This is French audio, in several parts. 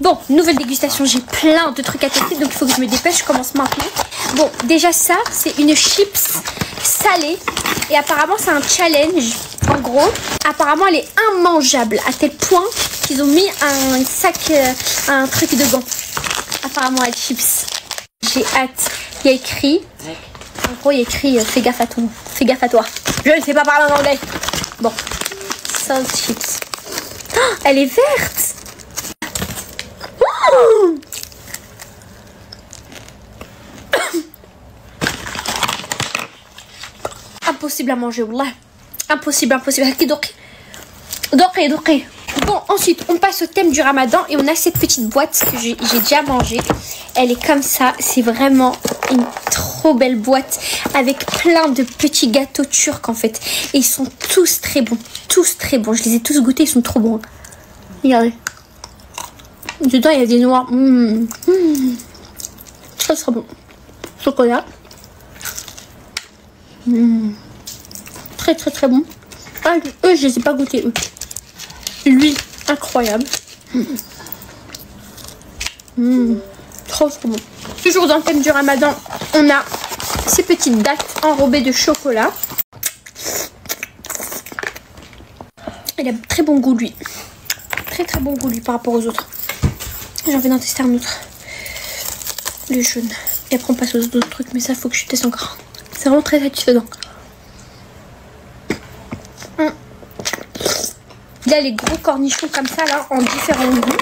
Bon, nouvelle dégustation, j'ai plein de trucs à tester, donc il faut que je me dépêche, je commence maintenant. Bon, déjà ça, c'est une chips salée, et apparemment c'est un challenge. En gros, apparemment elle est immangeable, à tel point qu'ils ont mis un sac, euh, un truc dedans. Apparemment elle chips. J'ai hâte. Il y a écrit, en gros il y a écrit, euh, fais gaffe à toi, fais gaffe à toi. Je ne sais pas parler en anglais. Bon, salt chips. Oh, elle est verte impossible à manger, wallah. Impossible, impossible. Bon, ensuite, on passe au thème du ramadan et on a cette petite boîte que j'ai déjà mangée. Elle est comme ça. C'est vraiment une trop belle boîte avec plein de petits gâteaux turcs en fait. Et ils sont tous très bons. Tous très bons. Je les ai tous goûtés, ils sont trop bons. Regardez. Dedans, il y a des noirs. Mmh. Mmh. Très très bon. Chocolat. Mmh. Très très très bon. Ah, eux, je les ai pas goûtés. Lui, incroyable. Mmh. Trop trop bon. Toujours dans le thème du ramadan, on a ces petites dattes enrobées de chocolat. Il a très bon goût lui. Très très bon goût lui par rapport aux autres. J'ai envie d'en tester un autre. Le jaune. Et après on passe aux autres trucs, mais ça faut que je teste encore. C'est vraiment très satisfaisant. Il a les gros cornichons comme ça là en différents goûts.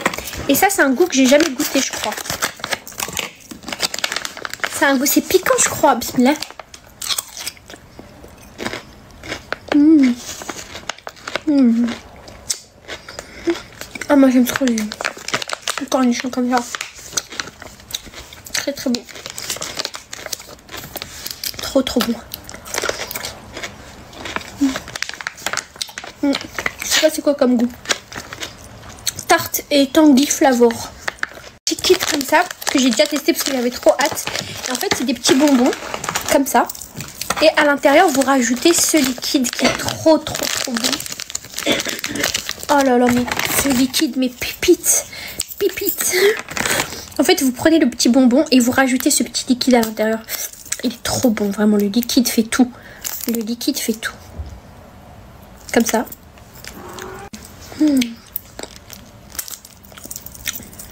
Et ça c'est un goût que j'ai jamais goûté je crois. C'est un goût, c'est piquant je crois, bismillah. Mmh. Mmh. Ah moi j'aime trop les cornichons comme ça. Très très bon. Trop trop bon. Mmh. Je sais pas c'est quoi comme goût. Tarte et tanguy flavor. Petit kit comme ça que j'ai déjà testé parce que j'avais trop hâte. Et en fait c'est des petits bonbons comme ça. Et à l'intérieur vous rajoutez ce liquide qui est trop trop trop bon. Oh là là mais ce liquide mais pépite pipite. En fait, vous prenez le petit bonbon et vous rajoutez ce petit liquide à l'intérieur. Il est trop bon, vraiment. Le liquide fait tout. Le liquide fait tout. Comme ça. Hmm.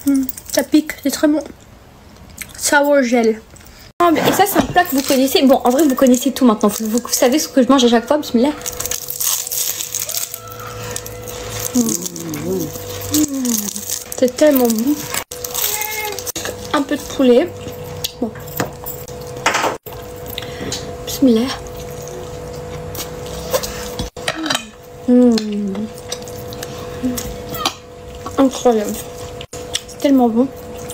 Hmm, Ça pique, c'est très bon. Sour gel. Ah, Et ça, c'est un plat que vous connaissez. Bon, en vrai, vous connaissez tout maintenant. Vous, savez ce que je mange à chaque fois, bismillah. C'est tellement bon. Un peu de poulet. Bon. Bismillah. Mmh. Incroyable. C'est tellement bon.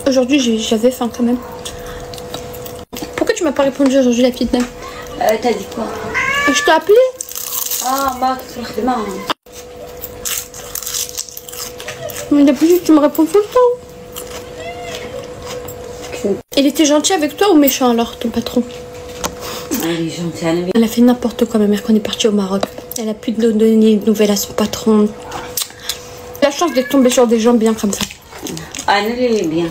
Aujourd'hui, j'avais faim quand même. Pourquoi tu m'as pas répondu aujourd'hui, la petite dame? Euh, t'as dit quoi? Je t'ai appelé Ah, ma, mais d'habitude, tu me réponds tout le temps. Il était gentil avec toi ou méchant alors, ton patron? Ah, elle est gentille. Elle, a fait n'importe quoi, ma mère, quand on est parti au Maroc. Elle a pu donner une nouvelle à son patron. La chance de tomber sur des gens bien comme ça. Anne, elle est bien.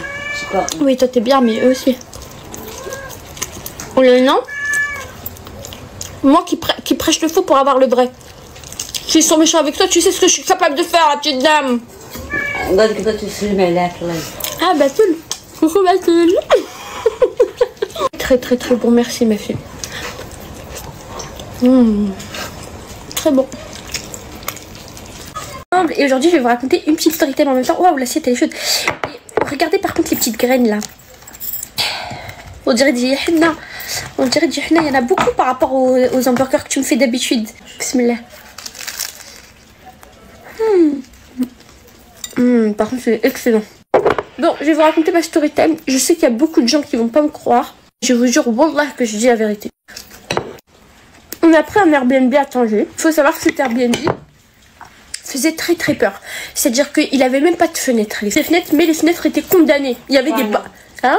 Pas... Oui, toi, t'es bien, mais eux aussi. Ou non Moi qui, qui prêche le faux pour avoir le vrai. S'ils sont méchants avec toi, tu sais ce que je suis capable de faire, la petite dame. قالك بغيت نسلم عليك الله يسلمك. Ah, Batul. Coucou Batul. très très très bon, merci ma fille. Mmh. Très bon. Et aujourd'hui, je vais vous raconter une petite story time en même temps. Waouh, l'assiette elle est chaude. Et regardez par contre les petites graines là. On dirait du henna. On dirait du henna. Il y en a beaucoup par rapport aux, aux hamburgers que tu me fais d'habitude. Bismillah. Hmm. Hmm, par contre, c'est excellent. Bon, je vais vous raconter ma story time. Je sais qu'il y a beaucoup de gens qui vont pas me croire. Je vous jure, Wallah, que je dis la vérité. On a pris un Airbnb à Tanger. Il faut savoir que cet Airbnb faisait très très peur. C'est-à-dire qu'il avait même pas de fenêtres. Les fenêtres, mais les fenêtres étaient condamnées. Il y avait des Panneaux. pas. Hein.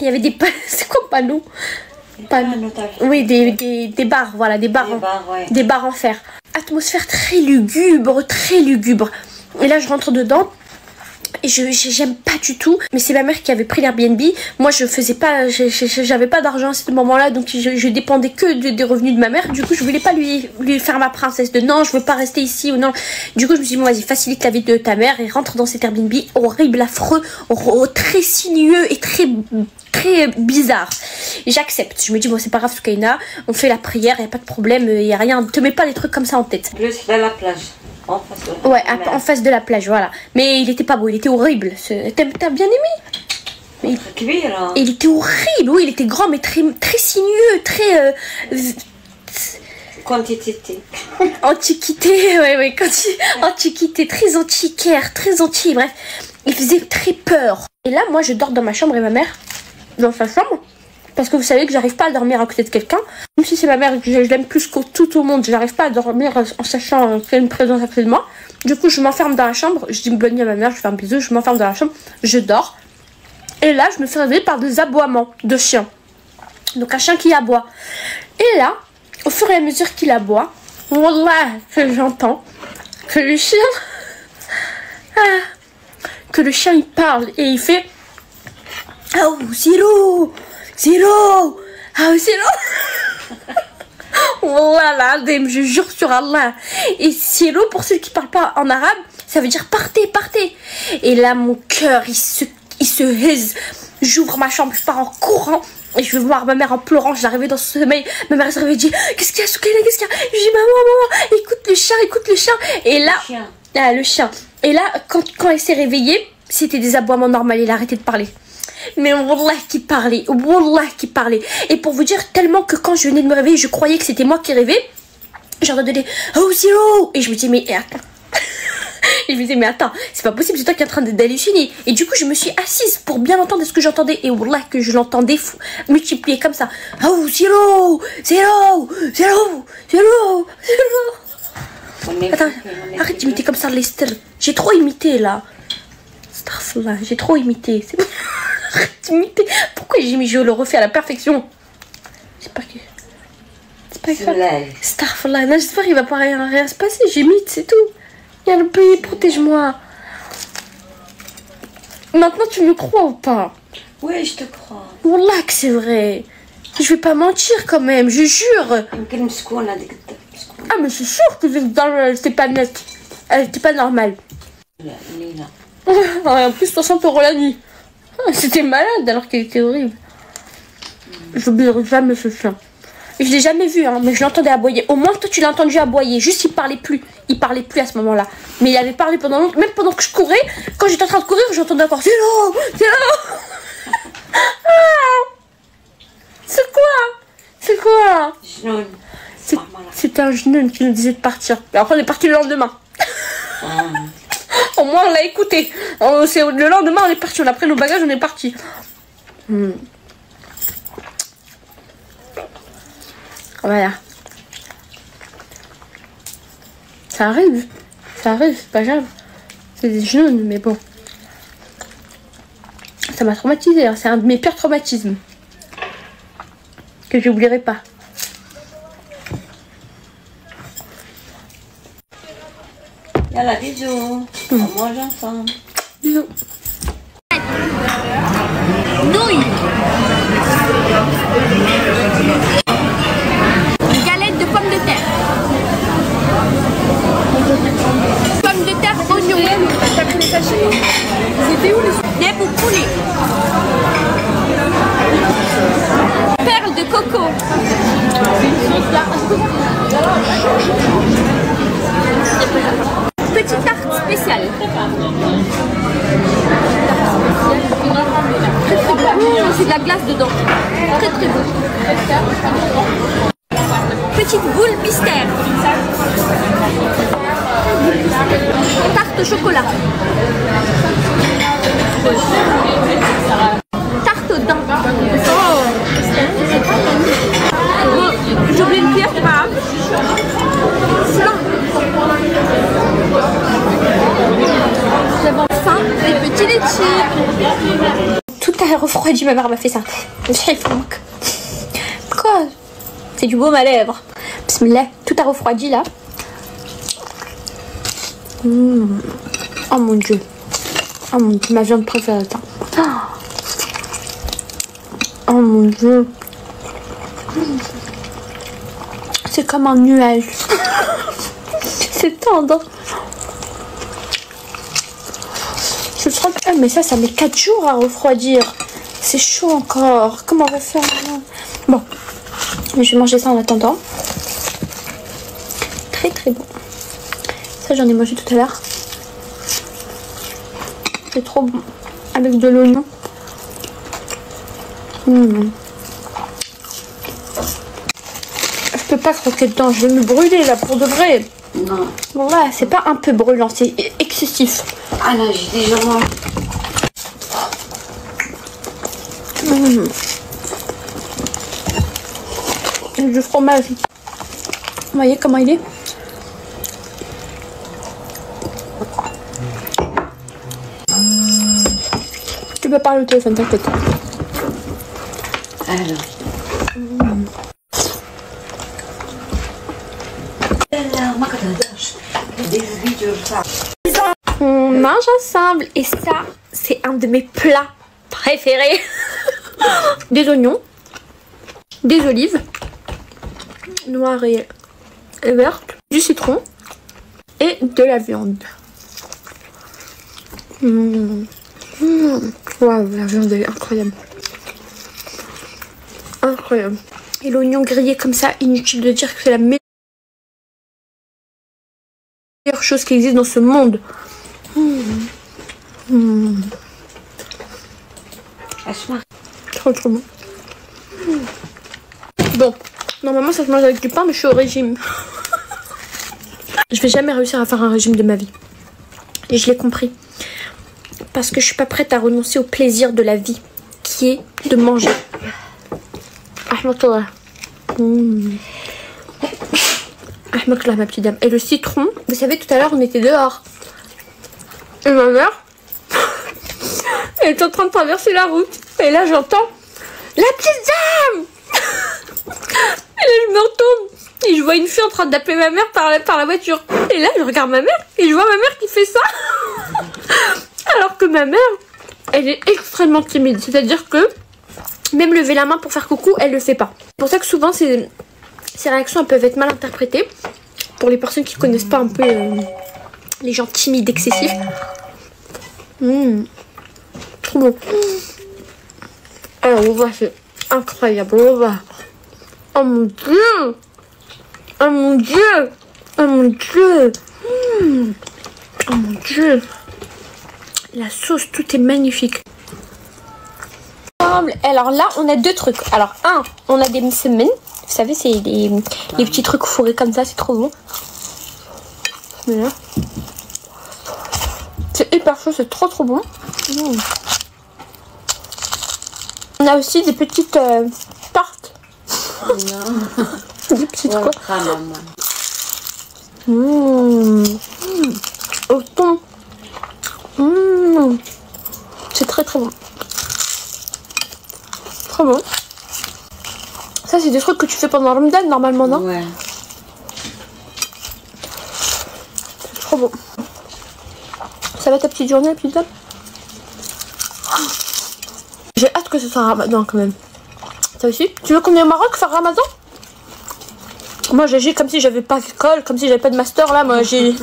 Il y avait des pas. C'est quoi panneaux? Panneaux. panneaux, t'as vu? Oui, des, des, des barres, voilà, des barres. Des en- barres, ouais. des barres en fer. Atmosphère très lugubre, très lugubre. Et là, je rentre dedans. je je- j'aime pas du tout. Mais c'est ma mère qui avait pris l'Airbnb. Moi je faisais pas j'avais pas d'argent à ce moment-là. Donc je, dépendais que de- des revenus de ma mère. Du coup je voulais pas lui faire ma princesse de non je veux pas rester ici ou non. Du coup je me suis dit bon vas-y facilite la vie de ta mère et rentre dans cet Airbnb horrible affreux très sinueux et très très bizarre. J'accepte. Je me dis bon c'est pas grave Soukaina on fait la prière y a pas de problème y a rien. Te mets pas des trucs comme ça en tête. Plus vers la plage en face de la plage. Ouais, en face de la plage, voilà. Mais il était pas beau, il était horrible. T'as bien aimé? Mais il... était horrible, oui, il était grand, mais très, très sinueux, très. Euh... Quantité. Antiquité, ouais, ouais, quanti... antiquité, très antiquaire, très antique, bref. Il faisait très peur. Et là, moi, je dors dans ma chambre et ma mère, dans sa chambre. Parce que vous savez que j'arrive pas à dormir à côté de quelqu'un. Même si c'est ma mère je, je l'aime plus que tout au monde, j'arrive pas à dormir en sachant qu'il y a une présence à côté de moi. Du coup, je m'enferme dans la chambre. Je dis bonne nuit à ma mère, je fais un bisou, je m'enferme dans la chambre, je dors. Et là, je me fais réveiller par des aboiements de chiens. Donc un chien qui aboie. Et là, au fur et à mesure qu'il aboie, Wallah, que j'entends que le chien. Ah, que le chien il parle et il fait. Oh, Zéro Zéro Oh, Zéro Voilà, je jure sur Allah. Et Zéro, pour ceux qui parlent pas en arabe, ça veut dire partez, partez. Et là, mon cœur, il se, il se hèse. J'ouvre ma chambre, je pars en courant. Et je vais voir ma mère en pleurant, j'arrivais dans ce sommeil. Ma mère s'est réveillée, dit Qu'est-ce qu'il y a, Soukaina Qu'est-ce qu'il y a? Je dis Maman, maman, écoute le chien, écoute le chien. Et là, Chien. ah, le chien. Et là, quand, quand elle s'est réveillée, c'était des aboiements normaux, il a arrêté de parler. Mais Wallah qui parlait, Wallah qui parlait. Et pour vous dire, tellement que quand je venais de me réveiller, je croyais que c'était moi qui rêvais. J'entendais Oh Zero Et je me disais, mais attends. Et je me disais, mais attends, c'est pas possible, c'est toi qui es en train d'halluciner. Et du coup, je me suis assise pour bien entendre ce que j'entendais. Et Wallah que je l'entendais fou, multiplié comme ça. Oh Zero Zero Zero Zero Zero On est Attends, arrête d'imiter comme ça Lester. J'ai trop imité là. Starfla, j'ai trop imité. C'est bon. Arrête d'imiter. Pourquoi Jimmy Je le refais à la perfection. J'espère que. J'espère. Starfly. J'espère qu'il va pas rien, se passer. J'imite, c'est tout. Il y a le pays, protège-moi. Maintenant, tu me crois ou pas Oui, je te crois. Wallah c'est vrai. Je vais pas mentir quand même, je jure. Ah, mais c'est sûr que c'est pas net. Euh, C'était pas normal. en plus, 60 euros la nuit. Ah, c'était malade alors qu'elle était horrible. J'oublierai jamais ce chien. Je l'ai jamais vu, hein, mais je l'entendais aboyer. Au moins, toi, tu l'as entendu aboyer. Juste, il parlait plus. Il parlait plus à ce moment-là. Mais il avait parlé pendant longtemps. Même pendant que je courais, quand j'étais en train de courir, j'entendais encore C'est là C'est là ah C'est quoi C'est quoi C'est un genoune qui nous disait de partir. Et après, on est parti le lendemain. Ah. Au moins, on l'a écouté. On- Le lendemain, on est parti. On a pris nos bagages, on est parti. Hmm. Voilà. Ça arrive. Ça arrive, c'est pas grave. C'est des jeunes, mais bon. Ça m'a traumatisé. hein. C'est un de mes pires traumatismes. Que j'oublierai pas. Yalla, bisous. On mange ensemble. Bisous. Ma mère m'a fait ça. Quoi? C'est du baume à lèvres. Bismillah, tout a refroidi là. Mmh. Oh mon dieu. Oh mon dieu, ma viande préférée. Oh mon dieu. C'est comme un nuage. C'est tendre. Je que... Ah, mais ça, ça met 4 jours à refroidir. C'est chaud encore. Comment on va faire maintenant Bon. Je vais manger ça en attendant. Très très bon. Ça, j'en ai mangé tout à l'heure. C'est trop bon. Avec de l'oignon. Mmh. Je peux pas croquer dedans. Je vais me brûler là pour de vrai. Non. Voilà, c'est pas un peu brûlant, c'est excessif. Ah là, j'ai déjà mangé. Mmh. Et du fromage. Vous voyez comment il est? Tu peux parler au téléphone, t'inquiète. Alors. On mange ensemble et ça, c'est un de mes plats préférés. des oignons, des olives, noires et, vertes, du citron et de la viande. Mmh. Mmh. La viande est incroyable. Incroyable. Et l'oignon grillé comme ça, inutile de dire que c'est la meilleure chose qui existe dans ce monde. Mmh faire autrement. Bon, normalement ça se mange avec du pain, mais je suis au régime. je vais jamais réussir à faire un régime de ma vie. Et je l'ai compris. Parce que je suis pas prête à renoncer au plaisir de la vie, qui est de manger. Ahmatullah. Mmh. Ahmatullah, ma petite dame. Et le citron, vous savez, tout à l'heure, on était dehors. Et ma mère, elle est en train de traverser la route. Et là, j'entends La petite dame Et là, je me retourne. Et je vois une fille en train d'appeler ma mère par la, voiture. Et là, je regarde ma mère. Et je vois ma mère qui fait ça. Alors que ma mère, elle est extrêmement timide. C'est-à-dire que même lever la main pour faire coucou, elle le fait pas. C'est pour ça que souvent, ces, ces réactions peuvent être mal interprétées. Pour les personnes qui connaissent pas un peu euh, les gens timides, excessifs. Mmh. Trop bon. Alors, on voit, c'est incroyable. On voit. Oh mon dieu! Oh mon dieu! Oh mon dieu! Mmh. Oh mon dieu! La sauce, tout est magnifique. Alors là, on a deux trucs. Alors, un, on a des msemen. Vous savez, c'est des, petits trucs fourrés comme ça, c'est trop bon. C'est hyper chaud, c'est trop trop bon. Mmh. On a aussi des petites euh, tartes. Des petites ouais, quoi mmh. Au thon. Mmh. C'est très très bon. Très bon. Ça, c'est des trucs que tu fais pendant le Ramadan normalement, non? Ouais. C'est trop bon. Ça va ta petite journée, puis top? J'ai hâte que ce soit Ramadan quand même. Ça aussi Tu veux qu'on aille au Maroc faire Ramadan? Moi j'agis comme si j'avais pas d'école, comme si j'avais pas de master là. Moi j'ai.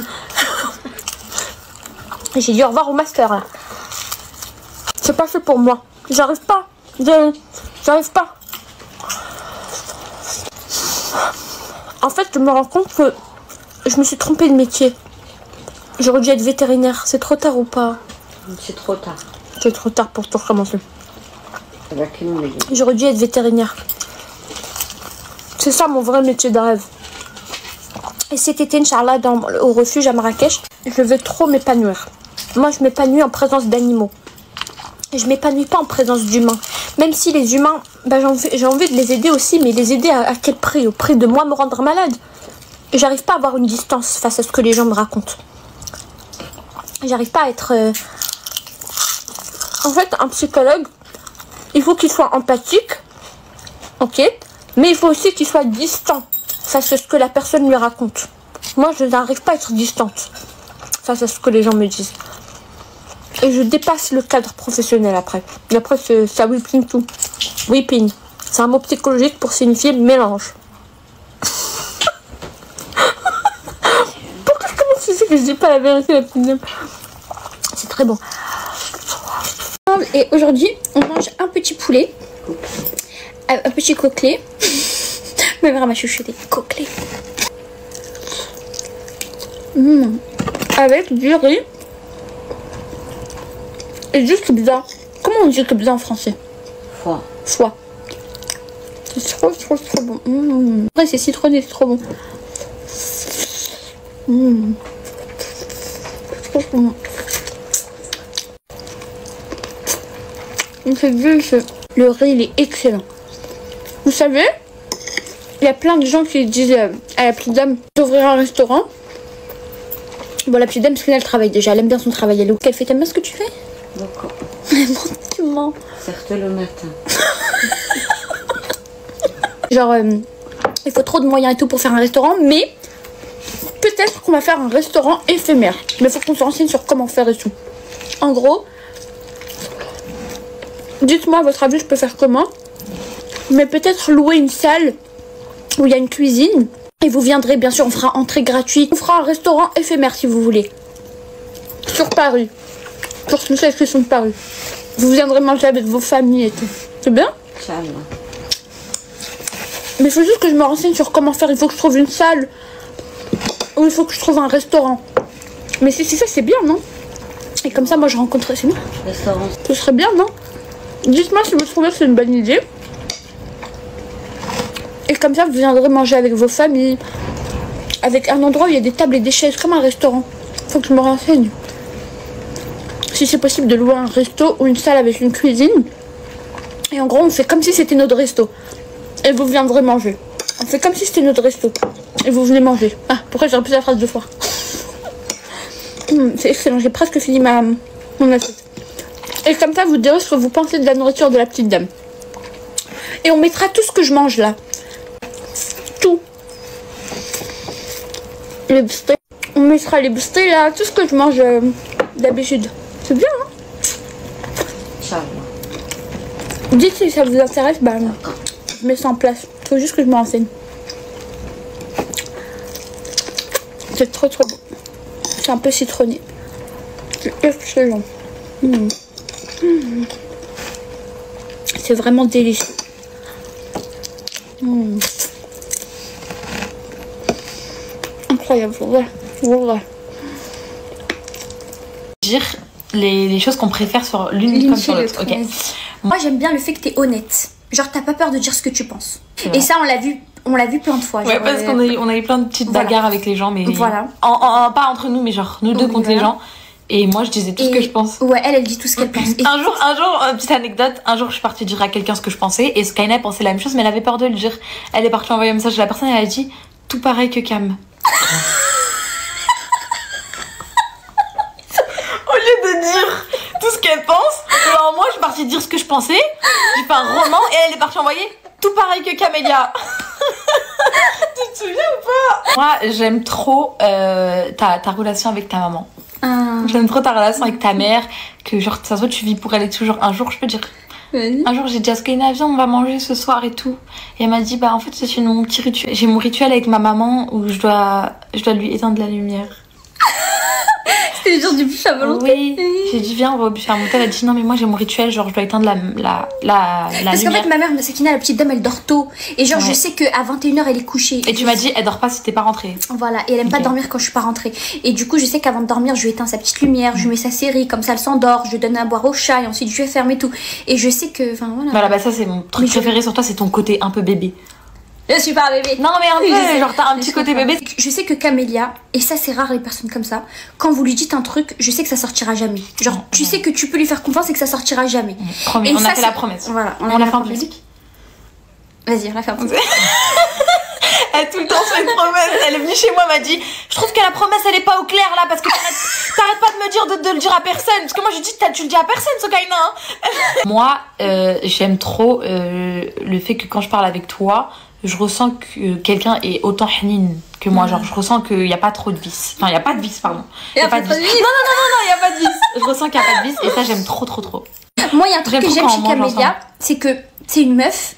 j'ai dit au revoir au master là. C'est pas fait pour moi. J'arrive pas. J'arrive pas. En fait, je me rends compte que je me suis trompée de métier. J'aurais dû être vétérinaire. C'est trop tard ou pas? C'est trop tard. C'est trop tard pour tout recommencer. J'aurais dû être vétérinaire. C'est ça mon vrai métier de rêve. Et cet été, Inch'Allah, au refuge à Marrakech, je veux trop m'épanouir. Moi, je m'épanouis en présence d'animaux. Je ne m'épanouis pas en présence d'humains. Même si les humains, bah, j'ai envie, de les aider aussi, mais les aider à, quel prix? Au prix de moi me rendre malade? J'arrive pas à avoir une distance face à ce que les gens me racontent. J'arrive pas à être... Euh, en fait, un psychologue, il faut qu'il soit empathique, ok, mais il faut aussi qu'il soit distant face à ce que la personne lui raconte. Moi, je n'arrive pas à être distante face à ce que les gens me disent. Et je dépasse le cadre professionnel après. Et après, c'est- ça whipping tout. Whipping. C'est un mot psychologique pour signifier mélange. Pourquoi comment tu sais que je dis pas la vérité la C'est très bon. Et aujourd'hui, on mange un petit poulet. Un un petit coquelet. Ma mère m'a chuchoté. Coquelet. Mmh. Avec du riz. Et du kebza. Comment on dit kebza en français? Foie. Foie. C'est trop, trop, trop bon. Mmh. Après, c'est citronné, c'est trop bon. Mmh. Trop bon. C'est délicieux. Le riz, il est excellent. Vous savez, il y a plein de gens qui disent euh, à la petite dame d'ouvrir un restaurant. Bon, la petite dame, parce qu'elle travaille déjà. Elle aime bien son travail. Elle, elle fait T'aimes bien ce que tu fais Beaucoup. Tu mens. Certes le matin. Genre, euh, il faut trop de moyens et tout pour faire un restaurant, mais peut-être qu'on va faire un restaurant éphémère. Mais il faut qu'on se renseigne sur comment faire et tout. En gros, dites-moi à votre avis, je peux faire comment Mais peut-être louer une salle où il y a une cuisine. Et vous viendrez, bien sûr, on fera entrée gratuite. On fera un restaurant éphémère si vous voulez. Sur Paris. Sur ce inscription de Paris. Vous viendrez manger avec vos familles et tout. C'est bien mais il faut juste que je me renseigne sur comment faire. Il faut que je trouve une salle. Ou il faut que je trouve un restaurant. Mais si c'est ça, c'est bien, non? Et comme ça, moi, je rencontrerai. C'est bien. Restaurant. Ce serait bien, non? Dites-moi si vous trouvez que c'est une bonne idée. Et comme ça, vous viendrez manger avec vos familles. Avec un endroit où il y a des tables et des chaises, comme un restaurant. Faut que je me renseigne. Si c'est possible de louer un resto ou une salle avec une cuisine. Et en gros, on fait comme si c'était notre resto. Et vous viendrez manger. On fait comme si c'était notre resto. Et vous venez manger. Ah, pourquoi j'ai répété la phrase deux fois? Hum, C'est excellent, j'ai presque fini ma mon assiette. Et comme ça, vous direz ce que vous pensez de la nourriture de la petite dame. Et on mettra tout ce que je mange là. Tout. Les biscuits. On mettra les biscuits là, tout ce que je mange euh, d'habitude. C'est bien, hein? Inch'Allah. Dites si ça vous intéresse, bah, je mets ça en place. Faut juste que je me renseigne. C'est trop trop bon. C'est un peu citronné. C'est excellent. Mm. C'est vraiment délicieux. Mm. Incroyable, ouais. ouais. dire les, les choses qu'on préfère sur l'une comme sur l'autre. Ok. Moi j'aime bien le fait que t'es honnête. Genre t'as pas peur de dire ce que tu penses. Et ça on l'a vu, on l'a vu plein de fois. Ouais, genre, parce euh, qu'on a, eu- on a eu plein de petites voilà. bagarres avec les gens, mais. Voilà. En, en- pas entre nous, mais genre nous deux Oui, contre les gens. Et moi, je disais tout ce que je pense. Ouais, elle, elle dit tout ce qu'elle pense. Et Un jour, un jour, euh, petite anecdote, un jour je suis partie dire à quelqu'un ce que je pensais et Skynet pensait la même chose mais elle avait peur de le dire. Elle est partie envoyer un message à la personne et elle a dit tout pareil que Cam. Au lieu de dire tout ce qu'elle pense, genre moi je suis partie dire ce que je pensais, j'ai fait un roman et elle est partie envoyer tout pareil que Camélia. tu te souviens ou pas? Moi j'aime trop euh, ta, ta relation avec ta maman. Ah, J'aime trop ta relation avec ta mère, que genre, ça soit tu vis pour elle et toujours. Un jour, je peux dire, un jour j'ai dit à Skyna, viens, on va manger ce soir et tout. Et elle m'a dit, bah en fait, c'est mon petit rituel. J'ai mon rituel avec ma maman où je dois, je dois lui éteindre la lumière. Du bûche à volonté. Oui. J'ai dit, viens, on va au buffet à monter. Elle a dit, non, mais moi j'ai mon rituel, genre je dois éteindre la, la, la, la Parce qu'en fait, ma mère, Sakina, la petite dame, elle dort tôt. Et genre, je sais qu'à 21h, elle est couchée. Et tu m'as dit, elle dort pas si t'es pas rentrée. Voilà, et elle aime pas dormir quand je suis pas rentrée. Et du coup, je sais qu'avant de dormir, je lui éteins sa petite lumière, je lui mets sa série, comme ça elle s'endort, je lui donne à boire au chat, et ensuite je vais fermer tout. Et je sais que. Enfin voilà. Voilà, bah ça c'est mon truc Mais je- préféré sur toi, c'est ton côté un peu bébé. Je suis pas bébé. Non, mais un Oui, je sais. peu, genre t'as un petit côté bébé. Je sais que Camélia, et ça c'est rare les personnes comme ça, quand vous lui dites un truc, je sais que ça sortira jamais. Genre, tu sais que tu peux lui faire confiance et que ça sortira jamais. Promis, Et on ça, a fait c'est- la promesse. Voilà, On, a a fait la fait en public Vas-y, on l'a fait un peu. Elle tout le temps fait une promesse. Elle est venue chez moi, m'a dit Je trouve que la promesse elle est pas au clair là parce que t'arrêtes pas de me dire de, de le dire à personne. Parce que moi je dis Tu le dis à personne, Sokaina. hein. moi, euh, j'aime trop euh, le fait que quand je parle avec toi, je ressens que quelqu'un est autant hanin que moi. Genre, je ressens qu'il n'y a pas trop de vis. Enfin, il n'y a pas de vis, pardon. Il n'y a pas de vis. Non, non, non, non, non, il n'y a pas de vis. Je ressens qu'il n'y a pas de vis et ça, j'aime trop, trop, trop. Moi, il y a un truc que j'aime chez Camélia, c'est que c'est une meuf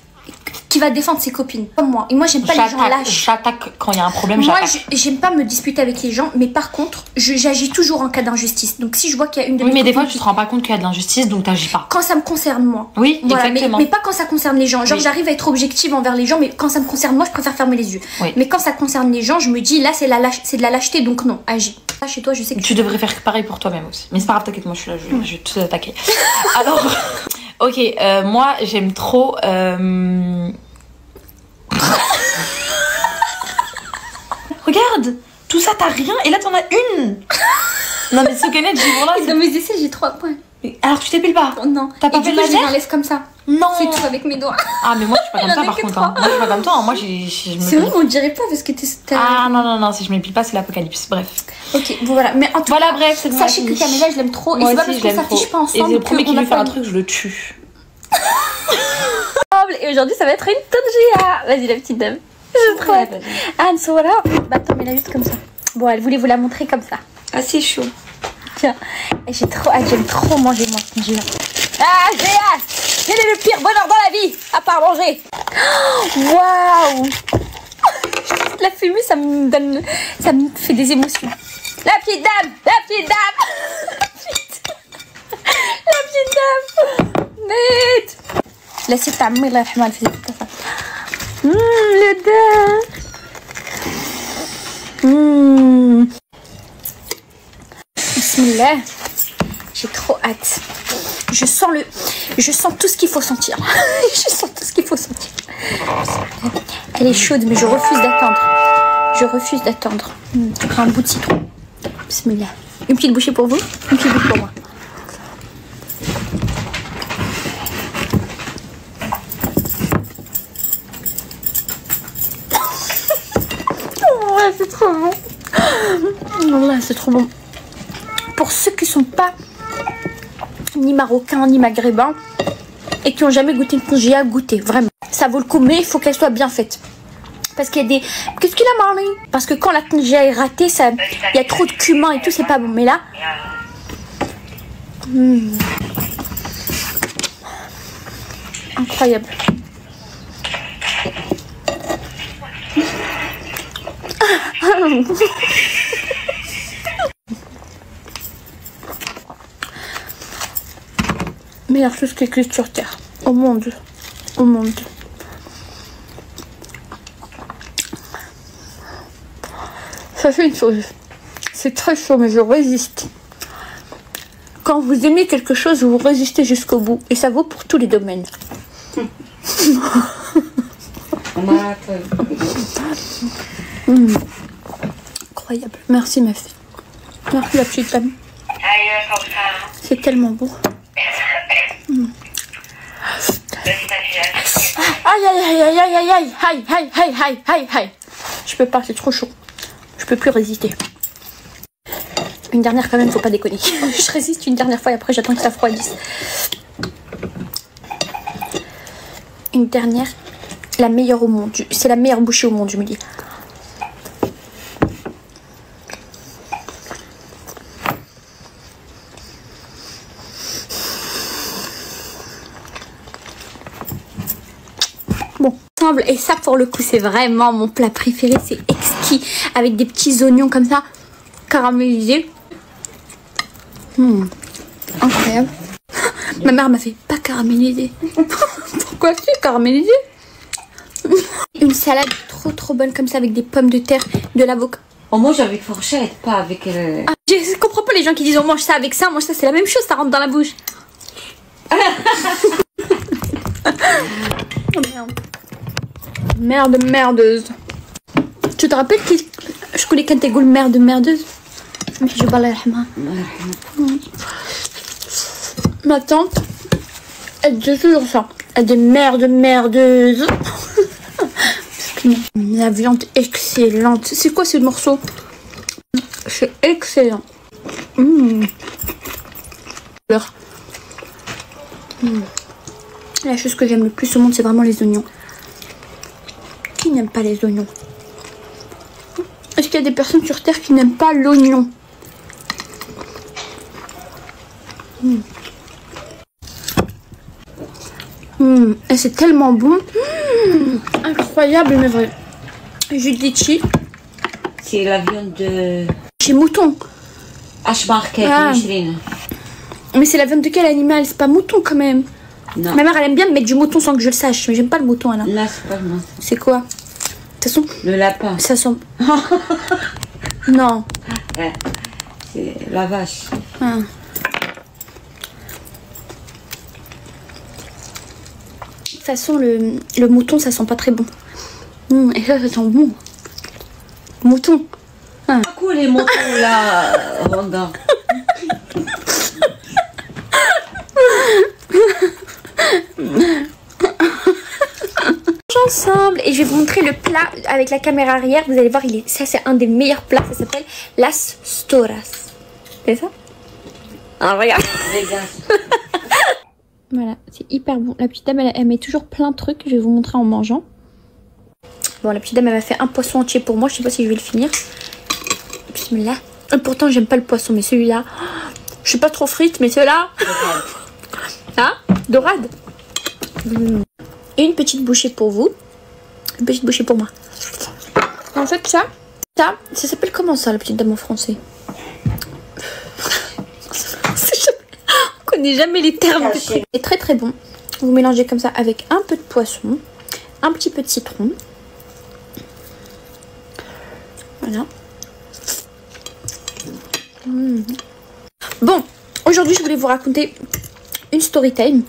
qui va défendre ses copines, comme moi. Et moi, j'aime pas les gens lâches. j'attaque quand il y a un problème, Moi, j'aime pas me disputer avec les gens, mais par contre, j'agis toujours en cas d'injustice. Donc, si je vois qu'il y a une de Oui, mes mais des fois, tu te rends pas compte qu'il y a de l'injustice, donc t'agis pas. quand ça me concerne moi. Oui, Voilà, mais, exactement. mais pas quand ça concerne les gens. Genre, Oui. j'arrive à être objective envers les gens, mais quand ça me concerne moi, je préfère fermer les yeux. Oui. Mais quand ça concerne les gens, je me dis là, c'est la lâche- c'est de la lâcheté, donc non, agis. Là, chez toi, je sais que Tu devrais faire pareil pour toi-même aussi. Mais c'est pas grave, t'inquiète, moi je suis là, je, je vais tout attaquer. Alors, ok, euh, moi j'aime trop. euh, Regarde, tout ça t'as rien et là t'en as une. Non mais Kenneth, j'ai là. Dans mes essais, j'ai trois points. Alors tu t'épiles pas Oh non. T'as pas Et fait le je laser enlève comme ça. Non. C'est tout avec mes doigts. Ah mais moi je suis pas comme a par contre. hein. Moi je suis pas comme toi. hein. Moi j'ai. je C'est vrai, on dirait pas parce que t'es. Ah non non non, si je m'épile pas c'est l'apocalypse. Bref. Ok, bon voilà. Mais en tout Voilà bref, cas, sachez que. Camélia, je l'aime trop. et c'est pas parce je qu'on s'affiche pas Et ensemble. c'est le premier qu'on qui veut faire un truc, je le tue. Et aujourd'hui, ça va être une tongia. Vas-y, la petite dame. Je trop hâte. Anne, voilà. Bah attends, mais là, juste comme ça. Bon, elle voulait vous la montrer comme ça. Ah, c'est chaud. J'ai trop j'aime trop manger moi, tongia. Ah, j'ai hâte. Quel est le pire bonheur dans la vie À part manger? Oh, Waouh La fumée, ça me donne. Ça me fait des émotions. La petite dame La petite dame La petite, dame Vite Laissez ta mère, la elle faisait tout ça. Hum, l'odeur Hum. Bismillah. J'ai trop hâte. Je sens le, je sens tout ce qu'il faut sentir. je sens tout ce qu'il faut sentir. Elle est chaude, mais je refuse d'attendre. Je refuse d'attendre. Hmm, je prends un bout de citron. Bismillah. Une petite bouchée pour vous, une petite bouchée pour moi. Oh, c'est trop bon. Oh c'est trop bon. Ceux qui sont pas ni marocains ni maghrébins et qui ont jamais goûté une congia, goûtez vraiment. Ça vaut le coup, mais il faut qu'elle soit bien faite. Parce qu'il y a des. Qu'est-ce qu'il a, Marley? Parce que quand la congia est ratée, ça, il y a trop de cumin et tout, c'est pas bon. Mais là. hmm. Incroyable. Meilleure chose qui existe sur Terre. Au monde. Au monde. Ça fait une chose. C'est très chaud, mais je résiste. Quand vous aimez quelque chose, vous résistez jusqu'au bout. Et ça vaut pour tous les domaines. Fait. Incroyable. Merci, ma fille. Merci, la petite dame. C'est tellement bon. Aïe, aïe, aïe, aïe, aïe, aïe, aïe, aïe, aïe, aïe, aïe, aïe. Je peux pas, c'est trop chaud. Je peux plus résister. Une dernière quand même, faut pas déconner. Je résiste une dernière fois et après j'attends que ça refroidisse. Une dernière, la meilleure au monde. C'est la meilleure bouchée au monde, je me dis. Bon, ensemble. Et ça, pour le coup, c'est vraiment mon plat préféré. C'est exquis. Avec des petits oignons comme ça, caramélisés. Hmm, Incroyable. Ma mère m'a fait pas caramélisé. Pourquoi tu caramélisé Une salade trop trop bonne comme ça avec des pommes de terre, de l'avocat. On mange avec fourchette, pas avec. euh, Ah, je comprends pas les gens qui disent on mange ça avec ça, on mange ça, c'est la même chose, ça rentre dans la bouche. oh merde. Merde merdeuse. Tu te rappelles qui je connais quand t'es merde merdeuse? Mais je parle à Ma tante, elle dit toujours ça. Elle dit merde merdeuse. La viande excellente. C'est quoi ce morceau? C'est excellent. Mmh. Alors, mmh. La chose que j'aime le plus au monde, c'est vraiment les oignons. Qui n'aime pas les oignons Est-ce qu'il y a des personnes sur Terre qui n'aiment pas l'oignon Hmm. Hmm, Et c'est tellement bon. Hmm, Incroyable, mais vrai. Litchi C'est la viande de chez mouton. Ah. Mais c'est la viande de quel animal? C'est pas mouton quand même. Non. Ma mère, elle aime bien me mettre du mouton sans que je le sache. Mais j'aime pas le mouton, Anna. Là, c'est pas moi. C'est quoi? Toute façon, Le lapin. ça sent. non. C'est la vache. Ah. De toute façon, le, le mouton, ça sent pas très bon. Hum, et ça, ça sent bon. Mouton. Quoi les motos là, Randa ensemble et je vais vous montrer le plat avec la caméra arrière. Vous allez voir, il est, ça c'est un des meilleurs plats. Ça s'appelle las storas. C'est ça? Ah regarde. Voilà, c'est hyper bon. La petite dame, elle, elle met toujours plein de trucs. Je vais vous montrer en mangeant. Bon, la petite dame, elle m'a fait un poisson entier pour moi. Je sais pas si je vais le finir. Bismillah. Et pourtant, j'aime pas le poisson, mais celui-là, je suis pas trop frite, mais celui-là, hein Dorade. Mm. Et une petite bouchée pour vous. Une petite bouchée pour moi. En fait, ça, ça, ça s'appelle comment ça, la petite dame en français? On connaît jamais les termes. C'est très très bon. Vous mélangez comme ça avec un peu de poisson, un petit peu de citron. Voilà. Bon, aujourd'hui je voulais vous raconter une story time.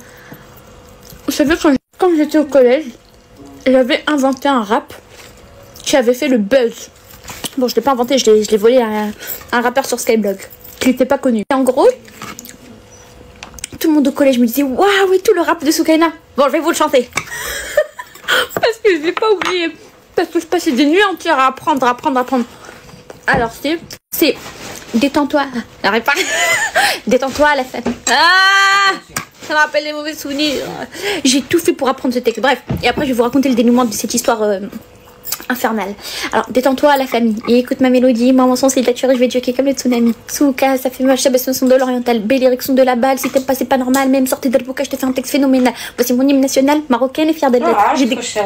Vous savez, quand j'étais au collège, j'avais inventé un rap qui avait fait le buzz. Bon, je l'ai pas inventé, je l'ai volé à un, rappeur sur Skyblog qui n'était pas connu. Et en gros, tout le monde au collège me disait Waouh, et tout le rap de Soukaina. Bon, je vais vous le chanter. Parce que je l'ai pas oublié. Parce que je passais des nuits entières à apprendre, à apprendre, à apprendre. Alors, c'est. C'est. Détends-toi. Détends-toi, la famille. Ah Ça me rappelle les mauvais souvenirs. J'ai tout fait pour apprendre ce texte. Bref. Et après, je vais vous raconter le dénouement de cette histoire. euh, infernale. Alors, détends-toi, la famille. Et écoute ma mélodie. Moi, mon son, c'est de la tuerie. Je vais te choquer comme le tsunami. Souka, ça fait moche. Chabasson son de l'oriental. Belle son de la balle. Si t'aimes pas, c'est pas normal. Même sortez d'Alboka, je te fais un texte phénoménal. Voici mon hymne national, marocaine et fière d'elle. Ah, J'ai des c'est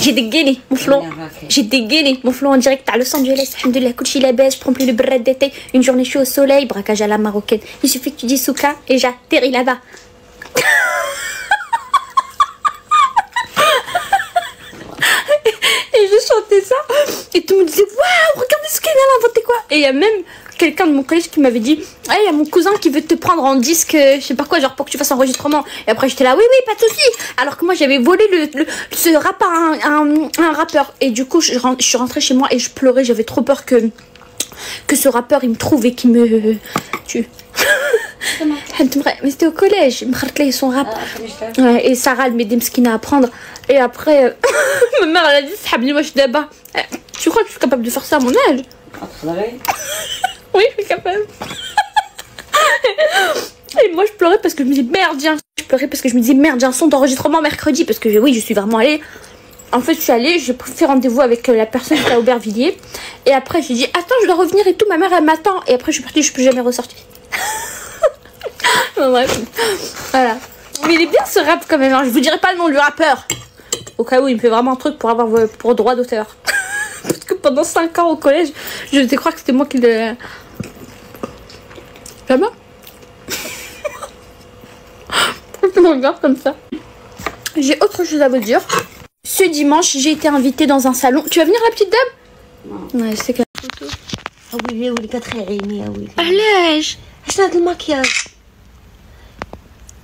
j'ai dégainé mon flon. J'ai dégainé mon flon en direct à Los Angeles. De la Cucci la baisse, je prends plus le bread d'été. Une journée je suis au soleil, braquage à la marocaine. Il suffit que tu dis souka et j'atterris là-bas. ça. Et tout le monde disait Waouh, regardez ce qu'elle a inventé quoi. Et il y a même quelqu'un de mon collège qui m'avait dit Ah, il y a mon cousin qui veut te prendre en disque, je sais pas quoi, genre pour que tu fasses enregistrement. Et après j'étais là Oui, oui, pas de souci. Alors que moi j'avais volé le, le- ce rap à un, un- un rappeur. Et du coup, je, je suis rentrée chez moi et je pleurais. J'avais trop peur que, que ce rappeur il me trouve et qu'il me tue. Mais c'était au collège. Il me son rap. Ouais, et Sarah, elle m'aidait Mskina à apprendre. Et après, euh, ma mère, elle a dit moi je suis là-bas. Euh, Tu crois que je suis capable de faire ça à mon âge? Oui, je suis capable. Et moi, je pleurais parce que je me disais merde, j'ai un... Je pleurais parce que je me disais merde, j'ai un son d'enregistrement mercredi. Parce que oui, je suis vraiment allée. En fait, je suis allée, j'ai fait rendez-vous avec euh, la personne qui est à Aubervilliers. Et après, j'ai dit attends, je dois revenir et tout. Ma mère, elle m'attend. Et après, je suis partie, je suis plus jamais ressortie bref. Voilà. Mais il est bien ce rap quand même. Hein. Je vous dirai pas le nom du rappeur. Au cas où il me fait vraiment un truc pour avoir pour droit d'auteur. Parce que pendant 5 ans au collège, je devais croire que c'était moi qui le. Jamais Pourquoi me regardes comme ça J'ai autre chose à vous dire. Ce dimanche, j'ai été invitée dans un salon. Tu vas venir, la petite dame? Ouais, c'est quelle photo Ah oui, oui, oui, pas très aimé, ah oui. Allège le maquillage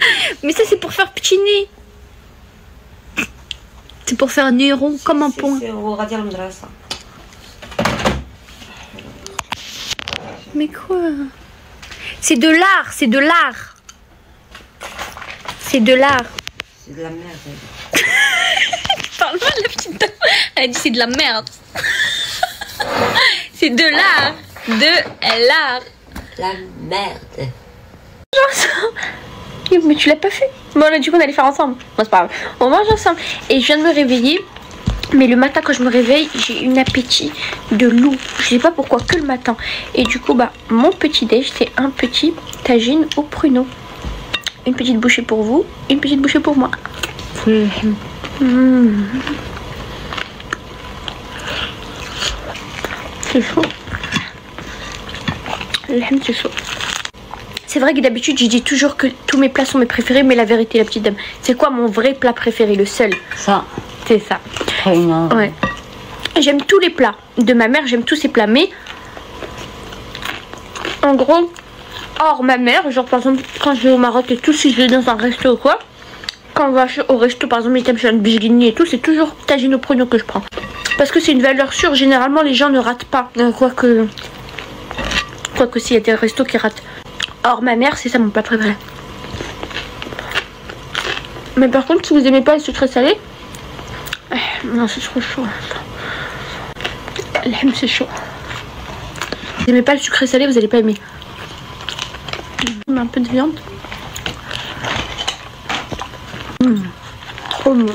Mais ça c'est pour faire petit nez. C'est pour faire rond comme un pont. Mais quoi? C'est de l'art, c'est de l'art. C'est de l'art. C'est de la merde. Parle mal la petite dame. Elle a dit c'est de la merde. c'est de l'art. De l'art. La merde. Mais tu l'as pas fait. Bon, on a dit qu'on allait faire ensemble. Bon, c'est pas grave. On mange ensemble. Et je viens de me réveiller. Mais le matin, quand je me réveille, j'ai une appétit de loup. Je sais pas pourquoi, que le matin. Et du coup, bah, mon petit déj, c'est un petit tagine au pruneau. Une petite bouchée pour vous, une petite bouchée pour moi. Mmh. C'est chaud. C'est chaud. C'est vrai que d'habitude, je dis toujours que tous mes plats sont mes préférés, mais la vérité, la petite dame, c'est quoi mon vrai plat préféré, le seul? Ça. C'est ça. Très bien. Ouais. J'aime tous les plats de ma mère, j'aime tous ses plats, mais en gros, hors ma mère, genre par exemple, quand je vais au Maroc et tout, si je vais dans un resto ou quoi, quand on va au resto, par exemple, les chez un bisguini et tout, c'est toujours tagine au pognon que je prends. Parce que c'est une valeur sûre, généralement les gens ne ratent pas. Euh, Quoique, quoique s'il y a des restos qui ratent. Or, ma mère, c'est ça mon plat préféré. Mais par contre, si vous aimez pas le sucré salé, eh, non, c'est trop chaud. L'aime, c'est chaud. Si vous aimez pas le sucré salé, vous allez pas aimer. Je mets un peu de viande. Mmh, trop bon.